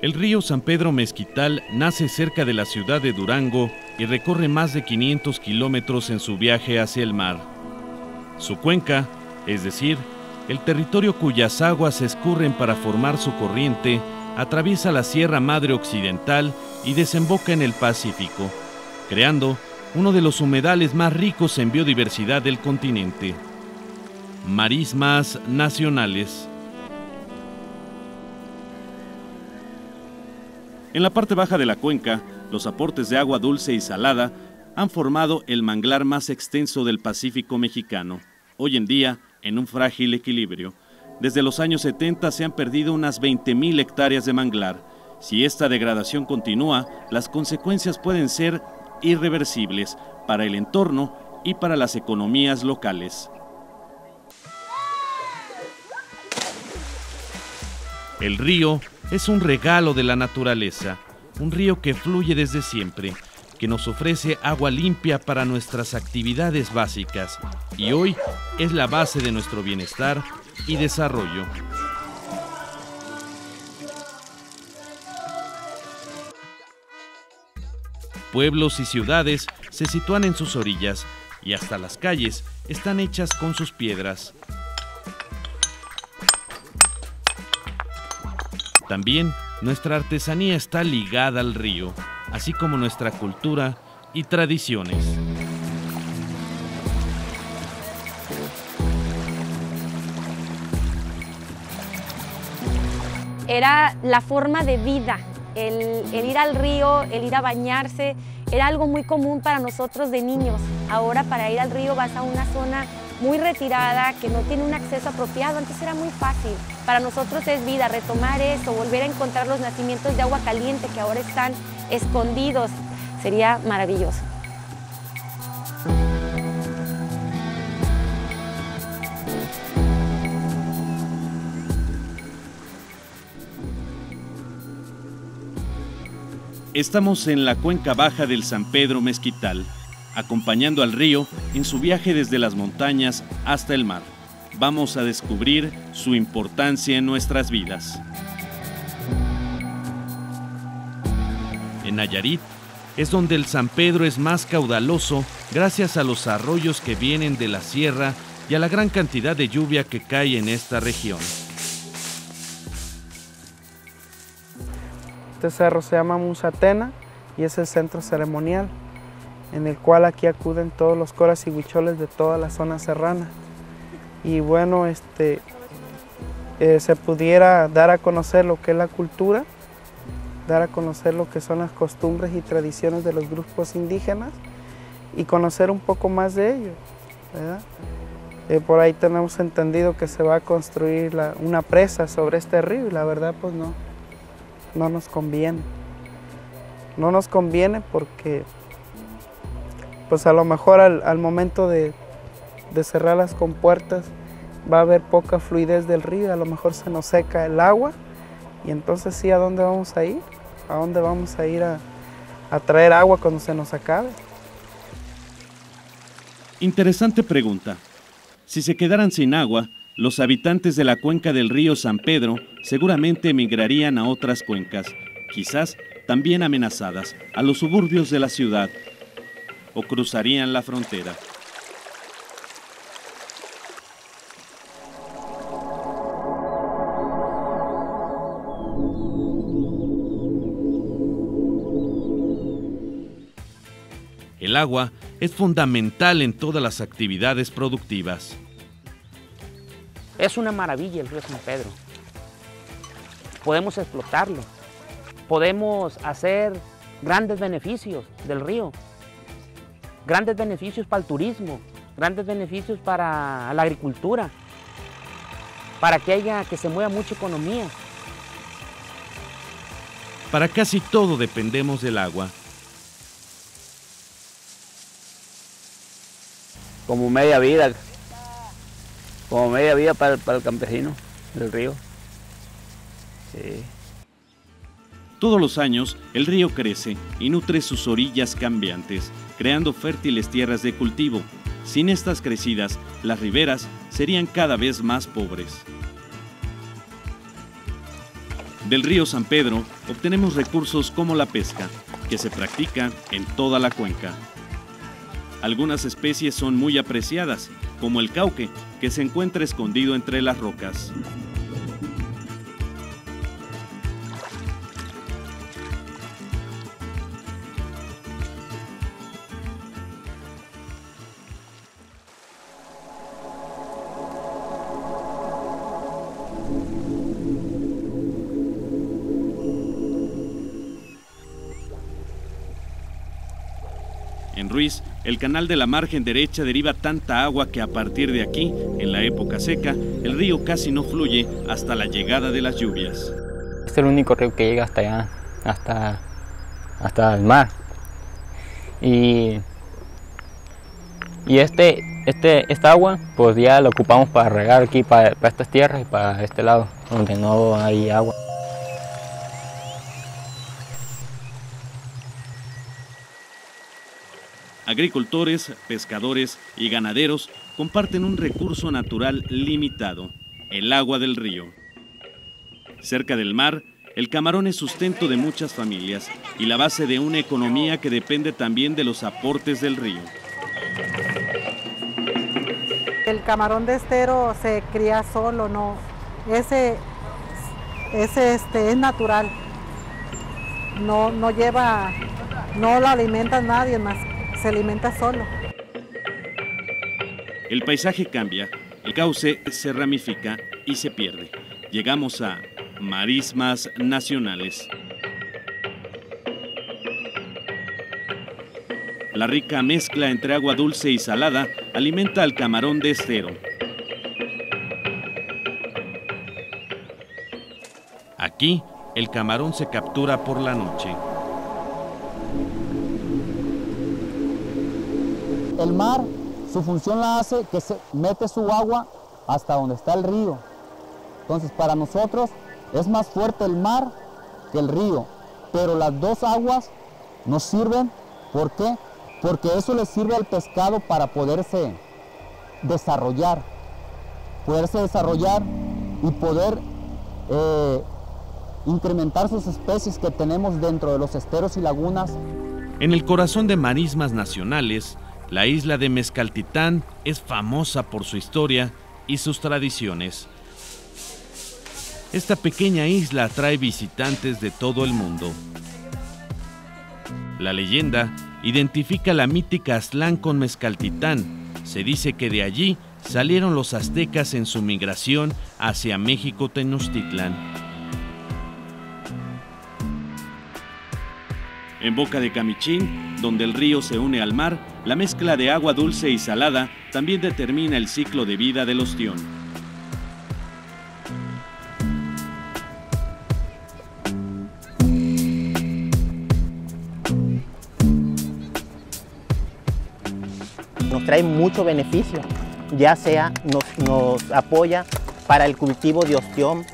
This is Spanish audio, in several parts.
El río San Pedro Mezquital nace cerca de la ciudad de Durango y recorre más de 500 kilómetros en su viaje hacia el mar. Su cuenca, es decir, el territorio cuyas aguas escurren para formar su corriente, atraviesa la Sierra Madre Occidental y desemboca en el Pacífico, creando uno de los humedales más ricos en biodiversidad del continente. Marismas nacionales. En la parte baja de la cuenca, los aportes de agua dulce y salada han formado el manglar más extenso del Pacífico mexicano, hoy en día en un frágil equilibrio. Desde los años 70 se han perdido unas 20.000 hectáreas de manglar. Si esta degradación continúa, las consecuencias pueden ser irreversibles para el entorno y para las economías locales. El río es un regalo de la naturaleza, un río que fluye desde siempre, que nos ofrece agua limpia para nuestras actividades básicas y hoy es la base de nuestro bienestar y desarrollo. Pueblos y ciudades se sitúan en sus orillas y hasta las calles están hechas con sus piedras. También nuestra artesanía está ligada al río, así como nuestra cultura y tradiciones. Era la forma de vida, el, ir al río, el ir a bañarse, era algo muy común para nosotros de niños. Ahora para ir al río vas a una zona muy retirada, que no tiene un acceso apropiado. Antes era muy fácil. Para nosotros es vida retomar eso, volver a encontrar los nacimientos de agua caliente que ahora están escondidos. Sería maravilloso. Estamos en la cuenca baja del San Pedro Mezquital, acompañando al río en su viaje desde las montañas hasta el mar. Vamos a descubrir su importancia en nuestras vidas. En Nayarit es donde el San Pedro es más caudaloso gracias a los arroyos que vienen de la sierra y a la gran cantidad de lluvia que cae en esta región. Este cerro se llama Musatena y es el centro ceremonial en el cual aquí acuden todos los coras y huicholes de toda la zona serrana. Y bueno, este, eh, se pudiera dar a conocer lo que es la cultura, dar a conocer lo que son las costumbres y tradiciones de los grupos indígenas y conocer un poco más de ellos. Eh, por ahí tenemos entendido que se va a construir una presa sobre este río y la verdad pues no, no nos conviene. No nos conviene porque pues a lo mejor al, momento de, cerrar las compuertas va a haber poca fluidez del río, a lo mejor se nos seca el agua y entonces sí, ¿a dónde vamos a ir? ¿A dónde vamos a ir a, a traer agua cuando se nos acabe? Interesante pregunta. Si se quedaran sin agua, los habitantes de la cuenca del río San Pedro seguramente emigrarían a otras cuencas, quizás también amenazadas, a los suburbios de la ciudad, o cruzarían la frontera. Agua es fundamental en todas las actividades productivas. Es una maravilla el río San Pedro. Podemos explotarlo. Podemos hacer grandes beneficios del río grandes beneficios para el turismo, grandes beneficios para la agricultura, para que haya que se mueva mucha economía. Para casi todo dependemos del agua. Como media vida, como media vida para, el campesino del río. Todos los años, el río crece y nutre sus orillas cambiantes, creando fértiles tierras de cultivo. Sin estas crecidas, las riberas serían cada vez más pobres. Del río San Pedro obtenemos recursos como la pesca, que se practica en toda la cuenca. Algunas especies son muy apreciadas, como el cauque, que se encuentra escondido entre las rocas. En Ruiz, el canal de la margen derecha deriva tanta agua que a partir de aquí, en la época seca, el río casi no fluye hasta la llegada de las lluvias. Es el único río que llega hasta allá, hasta, hasta el mar. Y, y este, este, esta agua, pues ya la ocupamos para regar aquí, para, para estas tierras y para este lado, donde no hay agua. Agricultores, pescadores y ganaderos comparten un recurso natural limitado, el agua del río. Cerca del mar, el camarón es sustento de muchas familias y la base de una economía que depende también de los aportes del río. El camarón de estero se cría solo, no. Ese, este, es natural. No, no lleva, no lo alimenta nadie más, se alimenta solo. El paisaje cambia, el cauce se ramifica y se pierde. Llegamos a marismas nacionales. La rica mezcla entre agua dulce y salada alimenta al camarón de estero. Aquí, el camarón se captura por la noche. El mar, su función la hace que se mete su agua hasta donde está el río. Entonces, para nosotros es más fuerte el mar que el río, pero las dos aguas nos sirven, ¿por qué? Porque eso le sirve al pescado para poderse desarrollar, poderse desarrollar y poder eh, incrementar sus especies que tenemos dentro de los esteros y lagunas. En el corazón de marismas nacionales, la isla de Mezcaltitán es famosa por su historia y sus tradiciones. Esta pequeña isla atrae visitantes de todo el mundo. La leyenda identifica la mítica Aztlán con Mezcaltitán. Se dice que de allí salieron los aztecas en su migración hacia México Tenochtitlan. En Boca de Camichín, donde el río se une al mar, la mezcla de agua dulce y salada también determina el ciclo de vida del ostión. nos trae mucho beneficio, ya sea nos, nos apoya para el cultivo de ostión,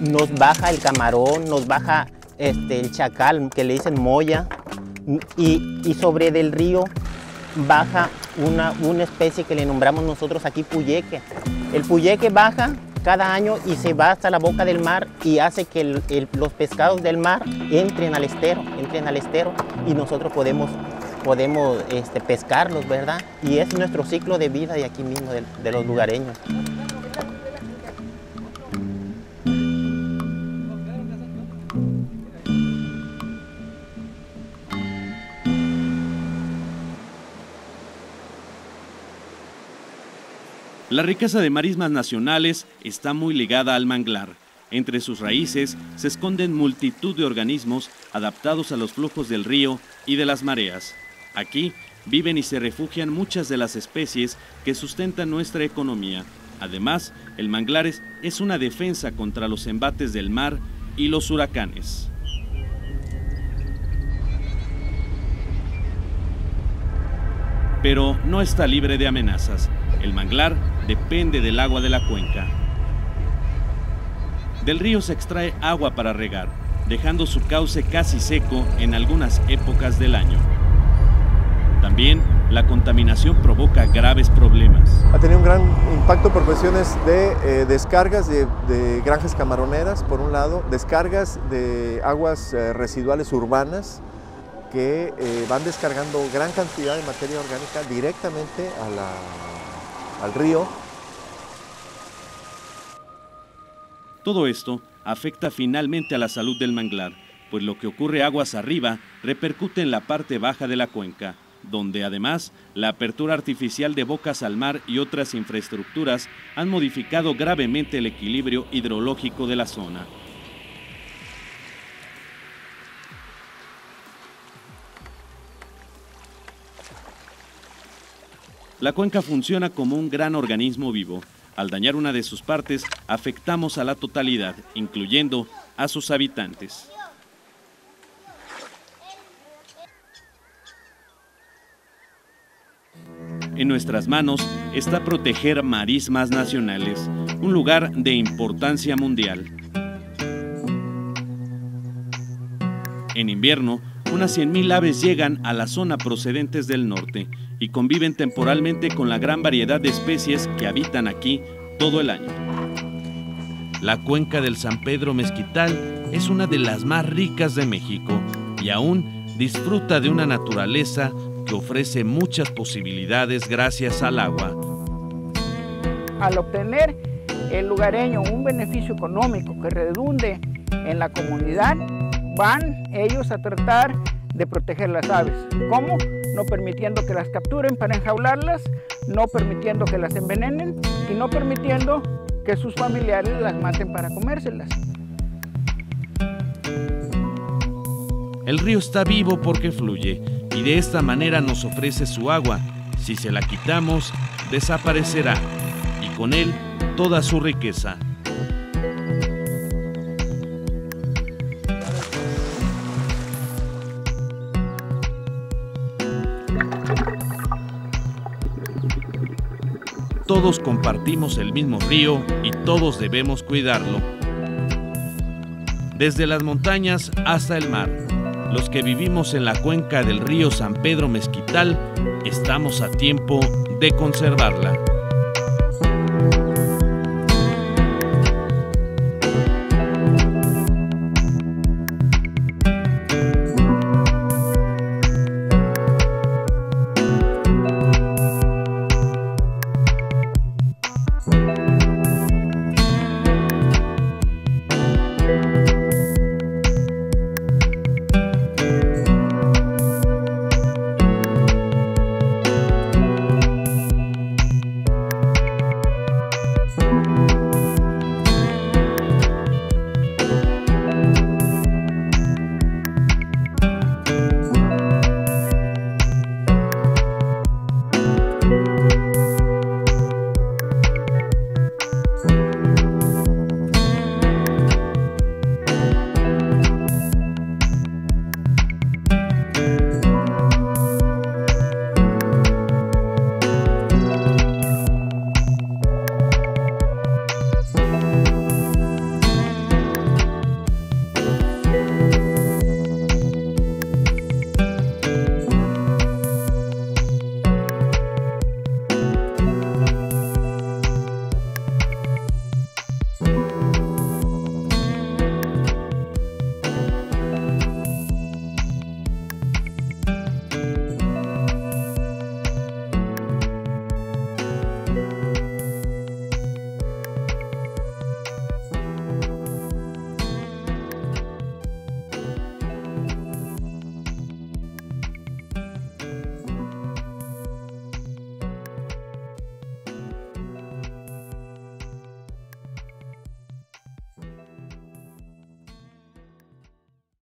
nos baja el camarón, nos baja este, el chacal que le dicen moya y, y sobre del río baja una, una especie que le nombramos nosotros aquí puyeque. El puyeque baja cada año y se va hasta la boca del mar y hace que los pescados del mar entren al estero, entren al estero y nosotros podemos, podemos este, pescarlos, ¿verdad? Y es nuestro ciclo de vida de aquí mismo, de los lugareños. La riqueza de marismas nacionales está muy ligada al manglar. Entre sus raíces se esconden multitud de organismos adaptados a los flujos del río y de las mareas. Aquí viven y se refugian muchas de las especies que sustentan nuestra economía. Además, el manglares es una defensa contra los embates del mar y los huracanes. Pero no está libre de amenazas. El manglar depende del agua de la cuenca. Del río se extrae agua para regar, dejando su cauce casi seco en algunas épocas del año. También la contaminación provoca graves problemas. Ha tenido un gran impacto por cuestiones de eh, descargas de, granjas camaroneras, por un lado, descargas de aguas eh, residuales urbanas que eh, van descargando gran cantidad de materia orgánica directamente al río. Todo esto afecta finalmente a la salud del manglar, pues lo que ocurre aguas arriba repercute en la parte baja de la cuenca, donde además la apertura artificial de bocas al mar y otras infraestructuras han modificado gravemente el equilibrio hidrológico de la zona. La cuenca funciona como un gran organismo vivo. Al dañar una de sus partes, afectamos a la totalidad, incluyendo a sus habitantes. En nuestras manos está proteger marismas nacionales, un lugar de importancia mundial. En invierno, unas 100.000 aves llegan a la zona procedentes del norte y conviven temporalmente con la gran variedad de especies que habitan aquí todo el año. La cuenca del San Pedro Mezquital es una de las más ricas de México y aún disfruta de una naturaleza que ofrece muchas posibilidades gracias al agua. Al obtener el lugareño un beneficio económico que redunde en la comunidad, van ellos a tratar de proteger las aves. ¿Cómo? No permitiendo que las capturen para enjaularlas, no permitiendo que las envenenen y no permitiendo que sus familiares las maten para comérselas. El río está vivo porque fluye y de esta manera nos ofrece su agua. Si se la quitamos, desaparecerá y con él toda su riqueza. Todos compartimos el mismo río y todos debemos cuidarlo. Desde las montañas hasta el mar los que vivimos en la cuenca del río San Pedro Mezquital estamos a tiempo de conservarla.